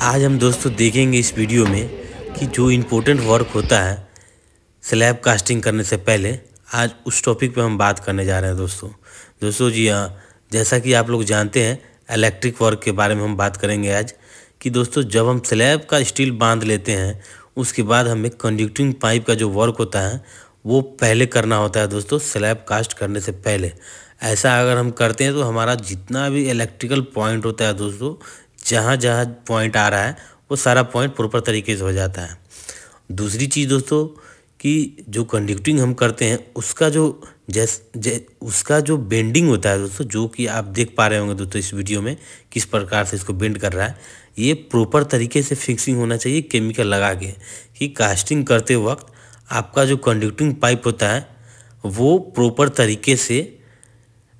आज हम दोस्तों देखेंगे इस वीडियो में कि जो इम्पोर्टेंट वर्क होता है स्लैब कास्टिंग करने से पहले, आज उस टॉपिक पे हम बात करने जा रहे हैं दोस्तों। दोस्तों जी हाँ जैसा कि आप लोग जानते हैं इलेक्ट्रिक वर्क के बारे में हम बात करेंगे आज कि दोस्तों जब हम स्लैब का स्टील बाँध लेते हैं, उसके बाद हमें कंडक्टिंग पाइप का जो वर्क होता है, वो पहले करना होता है दोस्तों स्लैब कास्ट करने से पहले। ऐसा अगर हम करते हैं तो हमारा जितना भी इलेक्ट्रिकल पॉइंट होता है दोस्तों जहाँ जहाँ पॉइंट आ रहा है, वो सारा पॉइंट प्रॉपर तरीके से हो जाता है। दूसरी चीज़ दोस्तों, कि जो कंडक्टिंग हम करते हैं, उसका जो जैस, जै, उसका जो बेंडिंग होता है दोस्तों, जो कि आप देख पा रहे होंगे दोस्तों इस वीडियो में, किस प्रकार से इसको बेंड कर रहा है, ये प्रॉपर तरीके से फिक्सिंग होना चाहिए केमिकल लगा के, कि कास्टिंग करते वक्त आपका जो कंडक्टिंग पाइप होता है, वो प्रॉपर तरीके से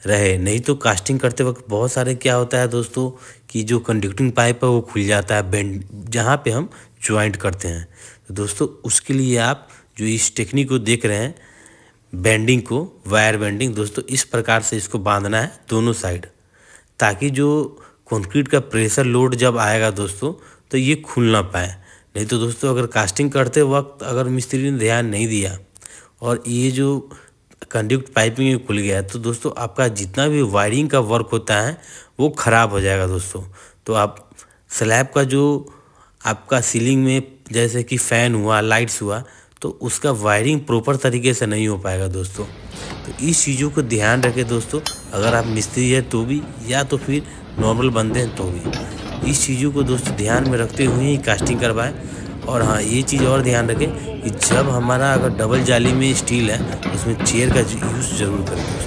रहे। नहीं तो कास्टिंग करते वक्त बहुत सारे क्या होता है दोस्तों कि जो कंडक्टिंग पाइप है वो खुल जाता है बेंड जहाँ पे हम ज्वाइंट करते हैं। तो दोस्तों उसके लिए आप जो इस टेक्निक को देख रहे हैं बेंडिंग को वायर बेंडिंग दोस्तों इस प्रकार से इसको बांधना है दोनों साइड ताकि जो कंक्रीट का प्रेशर लोड जब आएगा दोस्तों तो ये खुल ना पाए। नहीं तो दोस्तों अगर कास्टिंग करते वक्त अगर मिस्त्री ने ध्यान नहीं दिया और ये जो कंडक्ट पाइपिंग में खुल गया है। तो दोस्तों, आपका जितना भी वायरिंग का वर्क होता है, वो ख़राब हो जाएगा दोस्तों। तो आप स्लैब का जो आपका सीलिंग में जैसे कि फ़ैन हुआ लाइट्स हुआ तो उसका वायरिंग प्रॉपर तरीके से नहीं हो पाएगा दोस्तों। तो इस चीज़ों को ध्यान रखें दोस्तों। अगर आप मिस्त्री है तो भी, या तो फिर नॉर्मल बंदे हैं तो भी। इस चीज़ों को दोस्तों ध्यान में रखते हुए ही कास्टिंग करवाएँ। और हाँ ये चीज़ और ध्यान रखें कि जब हमारा अगर डबल जाली में स्टील है, उसमें चेयर का यूज़ ज़रूर करें